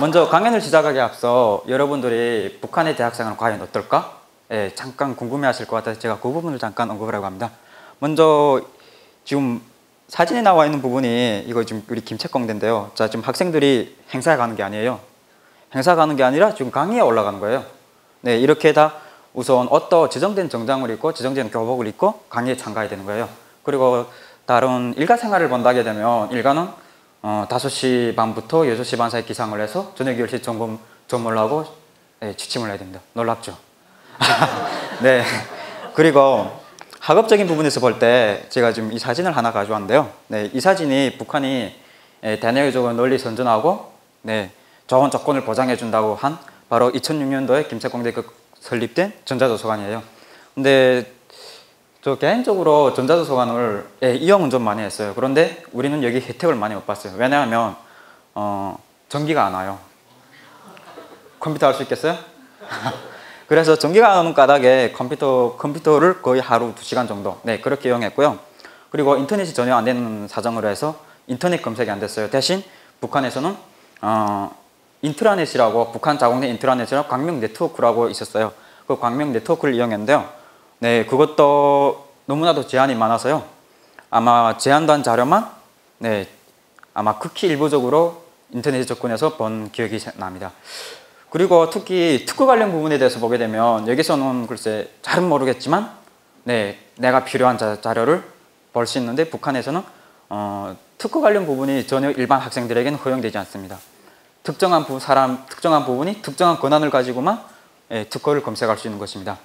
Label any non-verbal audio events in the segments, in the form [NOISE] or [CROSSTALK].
저 먼저 강연을 시작하기 앞서 여러분들이 북한의 대학생은 과연 어떨까? 예, 잠깐 궁금해하실 것 같아서 제가 그 부분을 잠깐 언급을 하고 합니다. 먼저 지금 사진에 나와 있는 부분이 이거 지금 우리 김책공대인데요. 자 지금 학생들이 행사에 가는 게 아니에요. 행사 가는 게 아니라 지금 강의에 올라가는 거예요. 네 이렇게 다 우선 어떤 지정된 정장을 입고 지정된 교복을 입고 강의에 참가해야 되는 거예요. 그리고 다른 일과 생활을 본다게 되면 일과는 어, 5시 반부터 6시 반 사이 기상을 해서 저녁 10시 점검 점을 하고 네, 취침을 해야 됩니다. 놀랍죠? [LAUGHS] 네. 그리고 학업적인 부분에서 볼 때 제가 지금 이 사진을 하나 가져왔는데요. 네, 이 사진이 북한이 예, 대내외적으로 널리 선전하고 네, 좋은 조건을 보장해 준다고 한 바로 2006년도에 김책공대 그 설립된 전자도서관이에요. 근데 저 개인적으로 전자도서관을 예, 이용은 좀 많이 했어요. 그런데 우리는 여기 혜택을 많이 못 봤어요. 왜냐하면 어, 전기가 안 와요. 컴퓨터 할 수 있겠어요? [LAUGHS] 그래서 전기가 안 오는 까닭에 컴퓨터, 컴퓨터를 거의 하루 두시간 정도 네, 그렇게 이용했고요. 그리고 인터넷이 전혀 안 되는 사정으로 해서 인터넷 검색이 안 됐어요. 대신 북한에서는 어, 인트라넷이라고 북한 자국내 인트라넷이라고 광명 네트워크라고 있었어요. 그 광명 네트워크를 이용했는데요. 네, 그것도 너무나도 제한이 많아서요. 아마 제한된 자료만 네, 아마 극히 일부적으로 인터넷에 접근해서 본 기억이 납니다. 그리고 특히 특허 관련 부분에 대해서 보게 되면 여기서는 글쎄 잘은 모르겠지만 네 내가 필요한 자, 자료를 볼 수 있는데 북한에서는 어, 특허 관련 부분이 전혀 일반 학생들에게는 허용되지 않습니다. 특정한 부, 사람 특정한 부분이 특정한 권한을 가지고만 예, 특허를 검색할 수 있는 것입니다.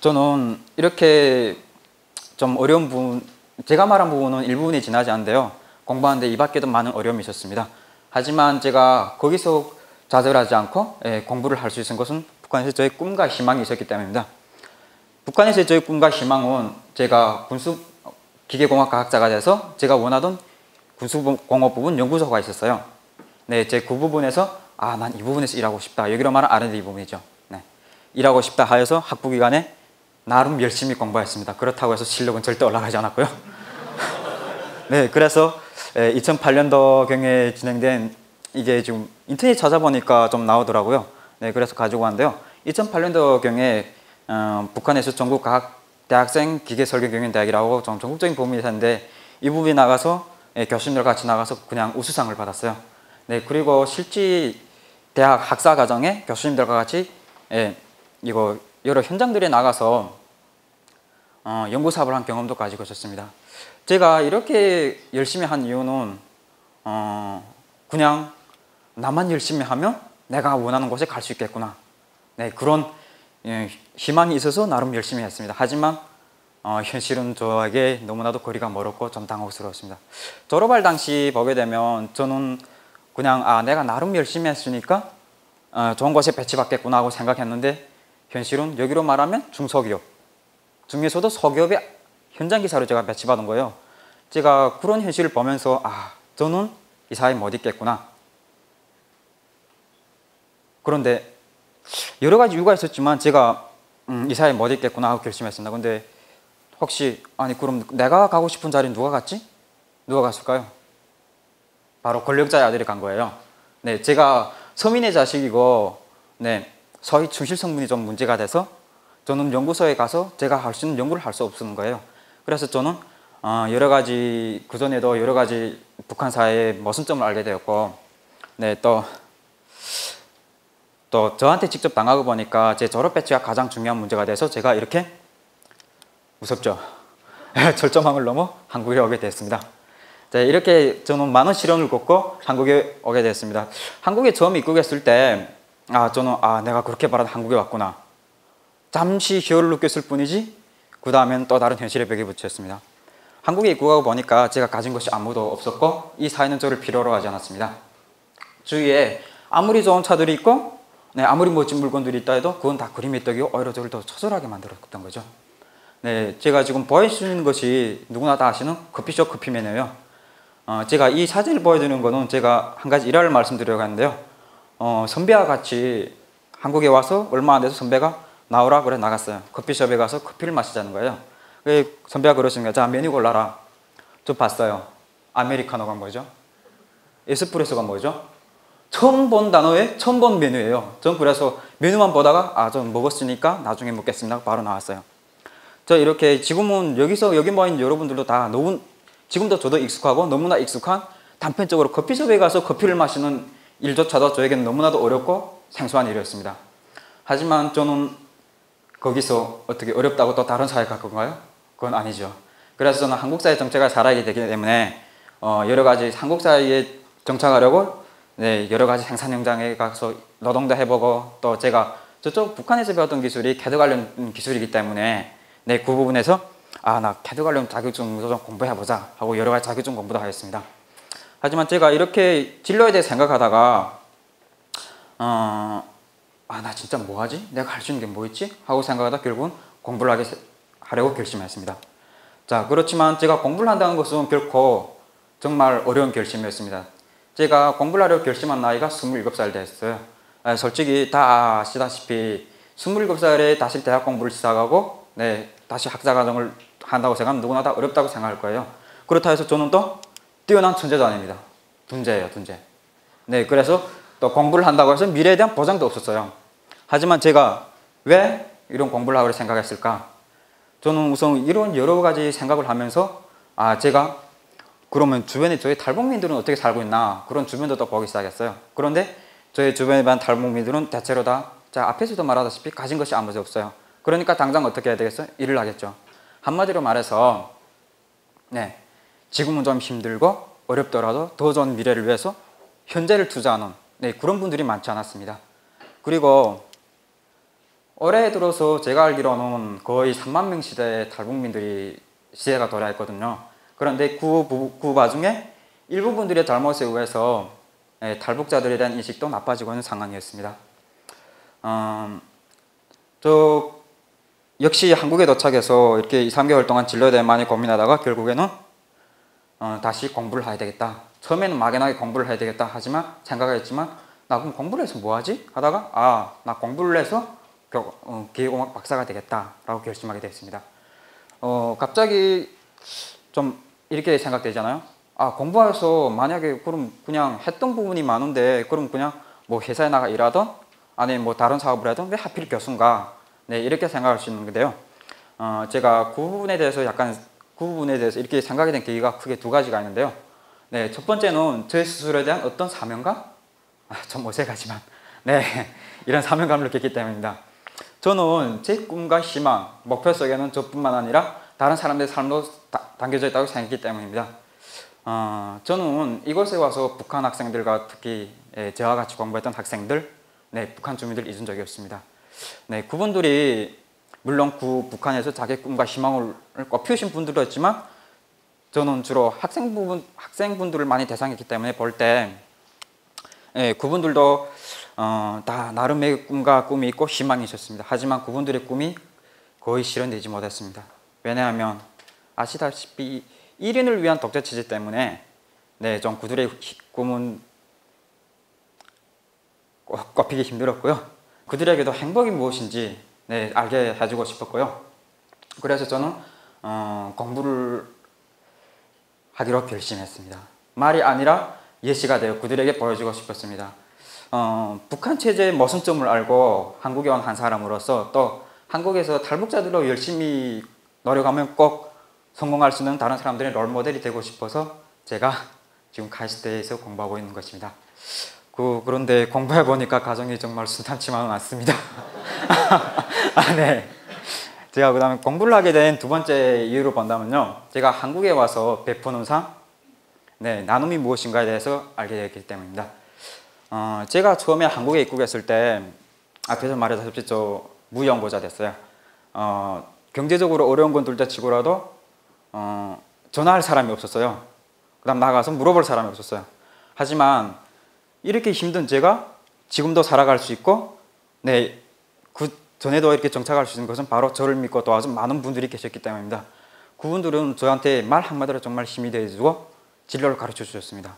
저는 이렇게 좀 어려운 부분 제가 말한 부분은 일부분이 지나지 않는데요. 공부하는데 이 밖에도 많은 어려움이 있었습니다. 하지만 제가 거기서 좌절하지 않고 예, 공부를 할 수 있는 것은 북한에서 저의 꿈과 희망이 있었기 때문입니다. 북한에서 저의 꿈과 희망은 제가 군수 기계공학과학자가 돼서 제가 원하던 군수공업 부분 연구소가 있었어요. 네, 제 그 부분에서 아, 난 이 부분에서 일하고 싶다. 여기로 말하는 R&D 부분이죠. 네, 일하고 싶다 하여서 학부 기간에 나름 열심히 공부했습니다. 그렇다고 해서 실력은 절대 올라가지 않았고요. [LAUGHS] 네, 그래서 2008년도 경에 진행된 이게 지금 인터넷 찾아보니까 좀 나오더라고요. 네, 그래서 가지고 왔는데요. 2008년도 경에 어, 북한에서 전국 각 대학생 기계 설계경연대학이라고 좀 전국적인 부분이 있었는데 이 부분이 나가서 예, 교수님들 같이 나가서 그냥 우수상을 받았어요. 네, 그리고 실제 대학 학사 과정에 교수님들과 같이 예, 이거 여러 현장들에 나가서 어, 연구 사업을 한 경험도 가지고 있었습니다. 제가 이렇게 열심히 한 이유는 어, 그냥 나만 열심히 하면 내가 원하는 곳에 갈 수 있겠구나. 네, 그런 예, 희망이 있어서 나름 열심히 했습니다. 하지만 어, 현실은 저에게 너무나도 거리가 멀었고 좀 당혹스러웠습니다. 졸업할 당시 보게 되면 저는 그냥 아 내가 나름 열심히 했으니까 어, 좋은 곳에 배치받겠구나 하고 생각했는데 현실은 여기로 말하면 중소기업 중에서도 소기업의 현장 기사로 제가 배치받은 거예요. 제가 그런 현실을 보면서 아 저는 이 사회에 못 있겠구나 그런데 여러 가지 이유가 있었지만 제가 음, 이 사회에 못 있겠구나 하고 결심했습니다. 근데 혹시 아니 그럼 내가 가고 싶은 자리는 누가 갔지? 누가 갔을까요? 바로 권력자의 아들이 간 거예요. 네, 제가 서민의 자식이고 네, 서희 충실 성분이 좀 문제가 돼서 저는 연구소에 가서 제가 할 수 있는 연구를 할 수 없는 거예요. 그래서 저는 어, 여러 가지 그 전에도 여러 가지 북한 사회의 모순점을 알게 되었고, 네, 또 또 저한테 직접 당하고 보니까 제 졸업 배치가 가장 중요한 문제가 돼서 제가 이렇게 무섭죠. [LAUGHS] 절정망을 넘어 한국에 오게 됐습니다. 자, 이렇게 저는 많은 시련을 겪고 한국에 오게 됐습니다. 한국에 처음 입국했을 때, 아, 저는, 아, 내가 그렇게 바라던 한국에 왔구나. 잠시 희열을 느꼈을 뿐이지, 그 다음엔 또 다른 현실의 벽에 부딪혔습니다. 한국에 입국하고 보니까 제가 가진 것이 아무도 없었고, 이 사회는 저를 필요로 하지 않았습니다. 주위에 아무리 좋은 차들이 있고, 네, 아무리 멋진 물건들이 있다 해도 그건 다 그림의 떡이고 오히려 저를 더 처절하게 만들었던 거죠. 네, 제가 지금 보여주는 것이 누구나 다 아시는 커피숍 커피맨이에요. 어, 제가 이 사진을 보여드리는 거는 제가 한 가지 일화를 말씀드려야 하는데요. 어, 선배와 같이 한국에 와서 얼마 안 돼서 선배가 나오라 그래 나갔어요. 커피숍에 가서 커피를 마시자는 거예요. 그 선배가 그러시는 거예요. 자, 메뉴 골라라. 저 봤어요. 아메리카노가 뭐죠? 에스프레소가 뭐죠? 처음 본 단어에 처음 본 메뉴예요. 전 그래서 메뉴만 보다가 아, 전 먹었으니까 나중에 먹겠습니다. 바로 나왔어요. 저 이렇게 지금은 여기서 여기 모인 여러분들도 다 너무 지금도 저도 익숙하고 너무나 익숙한 단편적으로 커피숍에 가서 커피를 마시는 일조차도 저에게는 너무나도 어렵고 생소한 일이었습니다. 하지만 저는 거기서 어떻게 어렵다고 또 다른 사회 갈 건가요? 그건 아니죠. 그래서 저는 한국 사회 정책을 살아야 되기 때문에 어, 여러 가지 한국 사회에 정착하려고 네, 여러 가지 생산 현장에 가서 노동도 해보고 또 제가 저쪽 북한에서 배웠던 기술이 캐드 관련 기술이기 때문에 네, 그 부분에서 아, 나 캐드 관련 자격증도 좀 공부해보자 하고 여러 가지 자격증 공부도 하였습니다. 하지만 제가 이렇게 진로에 대해 생각하다가 어, 아, 나 진짜 뭐 하지? 내가 할 수 있는 게 뭐 있지? 하고 생각하다 결국은 공부를 하게, 하려고 결심했습니다. 자, 그렇지만 제가 공부를 한다는 것은 결코 정말 어려운 결심이었습니다. 제가 공부를 하려고 결심한 나이가 27살 됐어요. 아, 솔직히 다 아시다시피 27살에 다시 대학 공부를 시작하고 네, 다시 학사 과정을 한다고 생각하면 누구나 다 어렵다고 생각할 거예요. 그렇다 해서 저는 또 뛰어난 천재도 아닙니다. 둔재예요, 둔재. 네, 그래서 또 공부를 한다고 해서 미래에 대한 보장도 없었어요. 하지만 제가 왜 이런 공부를 하고 생각했을까? 저는 우선 이런 여러 가지 생각을 하면서 아, 제가 그러면 주변에 저희 탈북민들은 어떻게 살고 있나 그런 주변도 또 보기 시작했어요. 그런데 저희 주변에 반 탈북민들은 대체로 다 자, 앞에서도 말하다시피 가진 것이 아무도 없어요. 그러니까 당장 어떻게 해야 되겠어요? 일을 하겠죠. 한마디로 말해서 네, 지금은 좀 힘들고 어렵더라도 더 좋은 미래를 위해서 현재를 투자하는 네, 그런 분들이 많지 않았습니다. 그리고 올해 들어서 제가 알기로는 거의 3만 명 시대의 탈북민들이 시대가 돌아했거든요. 그런데 그, 그 와중에 일부분들의 잘못에 의해서 예, 탈북자들에 대한 인식도 나빠지고 있는 상황이었습니다. 음, 저 역시 한국에 도착해서 이렇게 2, 3개월 동안 진로에 대해 많이 고민하다가 결국에는 어, 다시 공부를 해야 되겠다. 처음에는 막연하게 공부를 해야 되겠다 하지만 생각했지만 나 그럼 공부를 해서 뭐 하지? 하다가 아, 나 공부를 해서 어, 기계공학 박사가 되겠다라고 결심하게 됐습니다. 어, 갑자기 좀 이렇게 생각되잖아요. 아, 공부해서 만약에 그럼 그냥 했던 부분이 많은데 그럼 그냥 뭐 회사에 나가 일하던 아니면 뭐 다른 사업을 하던 왜 하필 교수인가? 네, 이렇게 생각할 수 있는 건데요. 어, 제가 그 부분에 대해서 약간 그 부분에 대해서 이렇게 생각이 된 계기가 크게 두 가지가 있는데요. 네, 첫 번째는 제 스스로에 대한 어떤 사명감? 아, 좀 어색하지만, 네, [LAUGHS] 이런 사명감을 느꼈기 때문입니다. 저는 제 꿈과 희망, 목표 속에는 저뿐만 아니라 다른 사람들의 삶도 담겨져 있다고 생각했기 때문입니다. 어, 저는 이곳에 와서 북한 학생들과 특히 예, 저와 같이 공부했던 학생들, 네, 북한 주민들 잊은 적이 없습니다. 네, 그분들이 물론 그 북한에서 자기 꿈과 희망을 꽃피우신 분들도 있지만 저는 주로 학생분, 학생분들을 많이 대상했기 때문에 볼때 예, 그분들도 어, 다 나름의 꿈과 꿈이 있고 희망이 있었습니다. 하지만 그분들의 꿈이 거의 실현되지 못했습니다. 왜냐하면 아시다시피 1인을 위한 독재 체제 때문에 네, 좀 그들의 꿈은 꼽히기 힘들었고요. 그들에게도 행복이 무엇인지 네, 알게 해주고 싶었고요. 그래서 저는 어, 공부를 하기로 결심했습니다. 말이 아니라 예시가 되어 그들에게 보여주고 싶었습니다. 어, 북한 체제의 모순점을 알고 한국에 온 한 사람으로서 또 한국에서 탈북자들로 열심히 노력하면 꼭 성공할 수 있는 다른 사람들의 롤 모델이 되고 싶어서 제가 지금 카이스트에서 공부하고 있는 것입니다. 그, 그런데 공부해 보니까 가정이 정말 순탄치만은 않습니다. [LAUGHS] 아, 네. 제가 그 다음에 공부를 하게 된 두 번째 이유로 본다면요. 제가 한국에 와서 베푸는 상, 네, 나눔이 무엇인가에 대해서 알게 됐기 때문입니다. 어, 제가 처음에 한국에 입국했을 때 앞에서 말했다시피 저 무연고자 됐어요. 어, 경제적으로 어려운 건 둘째 치고라도 어, 전화할 사람이 없었어요. 그 다음 나가서 물어볼 사람이 없었어요. 하지만 이렇게 힘든 제가 지금도 살아갈 수 있고 네, 그 전에도 이렇게 정착할 수 있는 것은 바로 저를 믿고 도와준 많은 분들이 계셨기 때문입니다. 그분들은 저한테 말 한마디로 정말 힘이 되어주고 진로를 가르쳐 주셨습니다.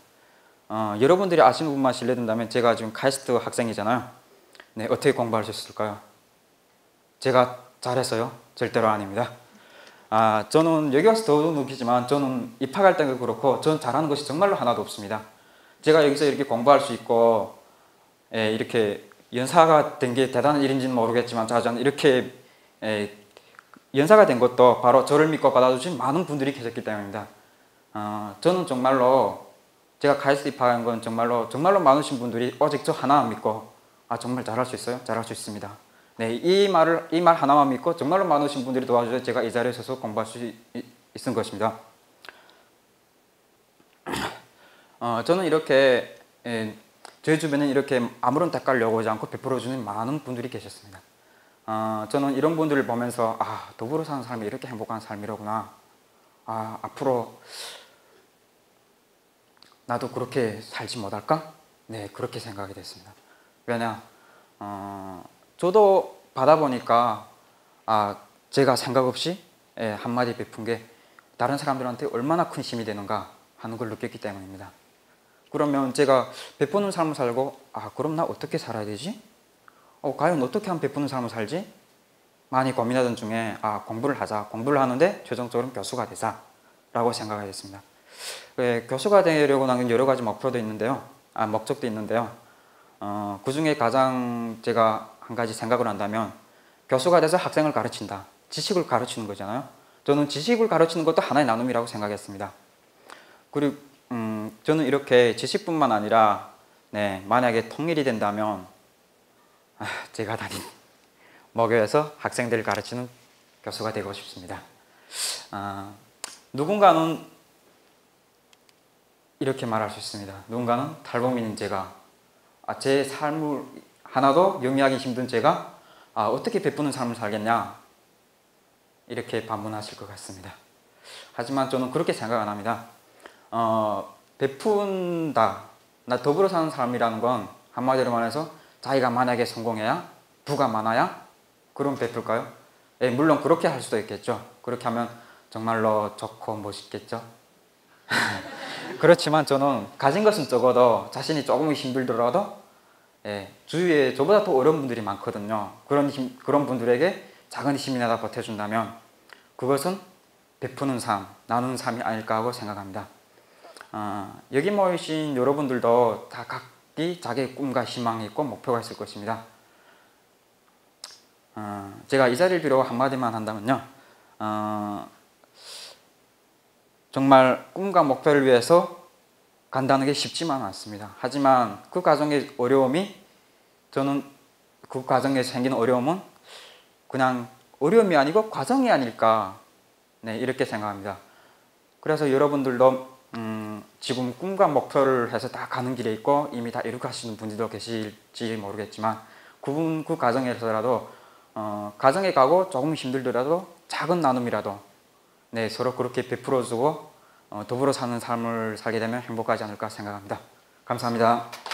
어, 여러분들이 아시는 분만 실례된다면 제가 지금 카이스트 학생이잖아요. 네, 어떻게 공부하셨을까요? 제가 잘했어요? 절대로 아닙니다. 아, 저는 여기 와서 더 느끼지만 저는 입학할 때도 그렇고 저는 잘하는 것이 정말로 하나도 없습니다. 제가 여기서 이렇게 공부할 수 있고 예, 이렇게 연사가 된 게 대단한 일인지는 모르겠지만 저는 이렇게 예, 연사가 된 것도 바로 저를 믿고 받아주신 많은 분들이 계셨기 때문입니다. 어, 저는 정말로 제가 가이스 입학한 건 정말로 정말로 많으신 분들이 오직 저 하나만 믿고 아 정말 잘할 수 있어요? 잘할 수 있습니다. 네, 이 말을 이 말 하나만 믿고 정말로 많으신 분들이 도와주셔서 제가 이 자리에 서서 공부할 수 있, 있은 것입니다. 어, 저는 이렇게 예, 제 주변에 이렇게 아무런 대가를 요구하지 않고 베풀어주는 많은 분들이 계셨습니다. 어, 저는 이런 분들을 보면서 아 더불어 사는 삶이 이렇게 행복한 삶이로구나. 아 앞으로 나도 그렇게 살지 못할까? 네 그렇게 생각이 됐습니다. 왜냐 어, 저도 받아보니까 아 제가 생각 없이 예, 한마디 베푼 게 다른 사람들한테 얼마나 큰 힘이 되는가 하는 걸 느꼈기 때문입니다. 그러면 제가 베푸는 삶을 살고 아 그럼 나 어떻게 살아야 되지? 어 과연 어떻게 하면 베푸는 삶을 살지? 많이 고민하던 중에 아 공부를 하자 공부를 하는데 최종적으로 교수가 되자 라고 생각하게 됐습니다. 예, 교수가 되려고 하는 여러 가지 목표도 있는데요, 아 목적도 있는데요. 어, 그 중에 가장 제가 한 가지 생각을 한다면 교수가 돼서 학생을 가르친다, 지식을 가르치는 거잖아요. 저는 지식을 가르치는 것도 하나의 나눔이라고 생각했습니다. 그리고 음, 저는 이렇게 지식뿐만 아니라 네, 만약에 통일이 된다면 아, 제가 다닌 [LAUGHS] 목요에서 학생들을 가르치는 교수가 되고 싶습니다. 아, 누군가는 이렇게 말할 수 있습니다. 누군가는 탈북민인 제가 아, 제 삶을 하나도 영위하기 힘든 제가 아, 어떻게 베푸는 삶을 살겠냐 이렇게 반문하실 것 같습니다. 하지만 저는 그렇게 생각 안 합니다. 어, 베푼다. 나 더불어 사는 사람이라는 건 한마디로 말해서 자기가 만약에 성공해야 부가 많아야 그럼 베풀까요? 예, 물론 그렇게 할 수도 있겠죠. 그렇게 하면 정말로 좋고 멋있겠죠. [LAUGHS] 그렇지만 저는 가진 것은 적어도 자신이 조금 힘들더라도 예, 주위에 저보다 더 어려운 분들이 많거든요. 그런 힘, 그런 분들에게 작은 힘이 나다 보태준다면 그것은 베푸는 삶, 나누는 삶이 아닐까 하고 생각합니다. 어, 여기 모이신 여러분들도 다 각기 자기의 꿈과 희망이 있고 목표가 있을 것입니다. 어, 제가 이 자리를 빌어 한마디만 한다면요. 어, 정말 꿈과 목표를 위해서 간다는 게 쉽지만 않습니다. 하지만 그 과정의 어려움이 저는 그 과정에 생긴 어려움은 그냥 어려움이 아니고 과정이 아닐까 네, 이렇게 생각합니다. 그래서 여러분들도 음, 지금 꿈과 목표를 해서 다 가는 길에 있고 이미 다 이루고 하시는 분들도 계실지 모르겠지만 그분 그 과정에서라도 어, 가정에 가고 조금 힘들더라도 작은 나눔이라도 네, 서로 그렇게 베풀어주고 어, 더불어 사는 삶을 살게 되면 행복하지 않을까 생각합니다. 감사합니다.